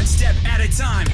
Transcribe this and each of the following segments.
one step at a time.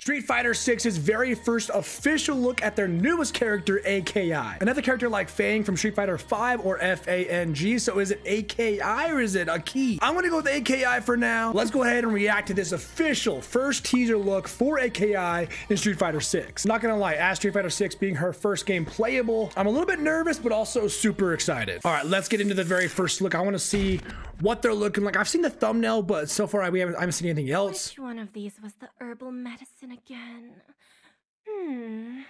Street Fighter 6's very first official look at their newest character, AKI. Another character like Fang from Street Fighter 5 or F-A-N-G. So is it AKI or is it a key? I'm gonna go with AKI for now. Let's go ahead and react to this official first teaser look for AKI in Street Fighter 6. Not gonna lie, as Street Fighter 6 being her first game playable, I'm a little bit nervous, but also super excited. All right, let's get into the very first look. I wanna see what they're looking like. I've seen the thumbnail, but so far we haven't, I haven't seen anything else. Which one of these was the herbal medicine again? Hmm.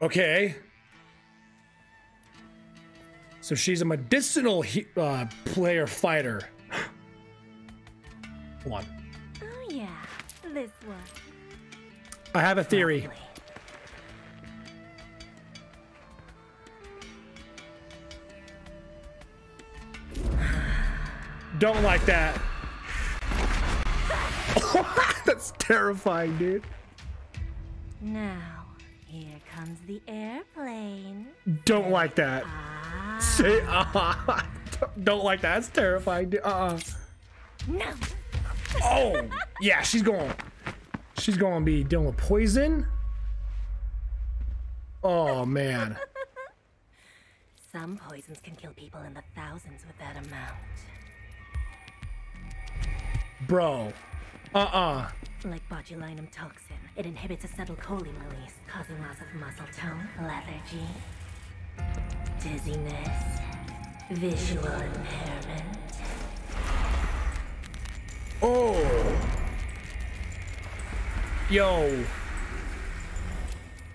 Okay. So she's a medicinal he- uh, player fighter. Hold on. Oh yeah, this one. I have a theory. Lovely. Don't like that. That's terrifying, dude. Now, here comes the airplane. Don't like that. Ah, Say uh Don't like that. That's terrifying. dude. Uh-uh. no! Oh, yeah, she's going. She's going to be dealing with poison. Oh man. Some poisons can kill people in the thousands with that amount. Bro. Uh-uh. Like botulinum toxin, it inhibits acetylcholine release, causing loss of muscle tone, lethargy, dizziness, visual impairment. Oh. Yo.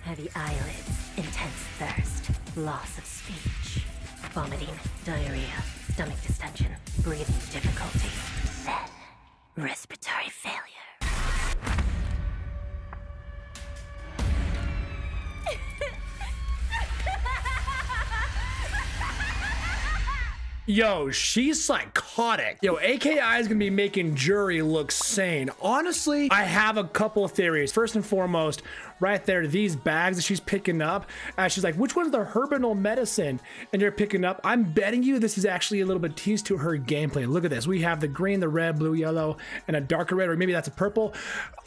Heavy eyelids, intense thirst, loss of speech, vomiting, diarrhea, stomach distension, breathing difficulty, then respiratory failure. Yo, she's psychotic. Yo, AKI is gonna be making Juri look sane. Honestly, I have a couple of theories. First and foremost, right there, these bags that she's picking up, uh, she's like, which one's the herbinal medicine? And you're picking up. I'm betting you this is actually a little bit teased to her gameplay. Look at this. We have the green, the red, blue, yellow, and a darker red, or maybe that's a purple.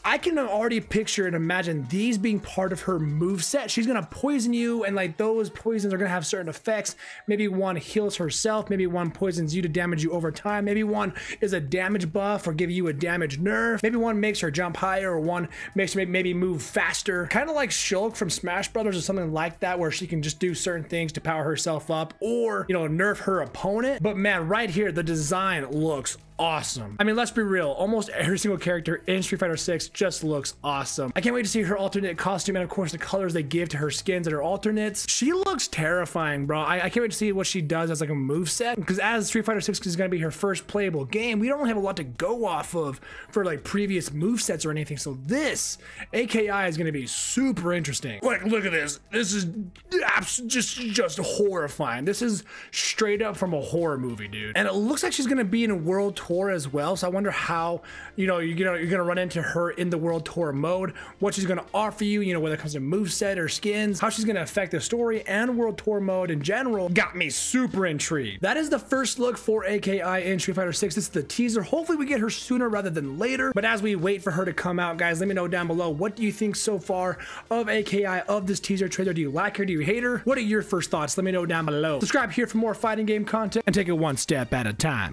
I can already picture and imagine these being part of her move set. She's gonna poison you, and like those poisons are gonna have certain effects. Maybe one heals herself, maybe one poisons you to damage you over time. Maybe one is a damage buff or give you a damage nerf. Maybe one makes her jump higher, or one makes her maybe move faster. Kind of like Shulk from Smash Brothers or something like that, where she can just do certain things to power herself up, or you know, nerf her opponent. But man, right here, the design looks awesome. I mean, let's be real. Almost every single character in Street Fighter 6 just looks awesome. I can't wait to see her alternate costume and of course the colors they give to her skins and her alternates. She looks terrifying, bro. I, I can't wait to see what she does as like a move set because as Street Fighter 6 is going to be her first playable game, we don't really have a lot to go off of for like previous move sets or anything. So this AKI is going to be super interesting. Like, look at this. This is just just horrifying. This is straight up from a horror movie, dude. And it looks like she's going to be in a world tour as well. So I wonder how, you know, you're gonna you're gonna run into her in the world tour mode, what she's gonna offer you, you know, whether it comes to moveset or skins, how she's gonna affect the story and world tour mode in general, got me super intrigued. That is the first look for AKI in Street Fighter 6. This is the teaser. Hopefully we get her sooner rather than later. But as we wait for her to come out, guys, let me know down below what do you think so far of AKI of this teaser trailer. Do you like her? Do you hate her? What are your first thoughts? Let me know down below. Subscribe here for more fighting game content and take it one step at a time.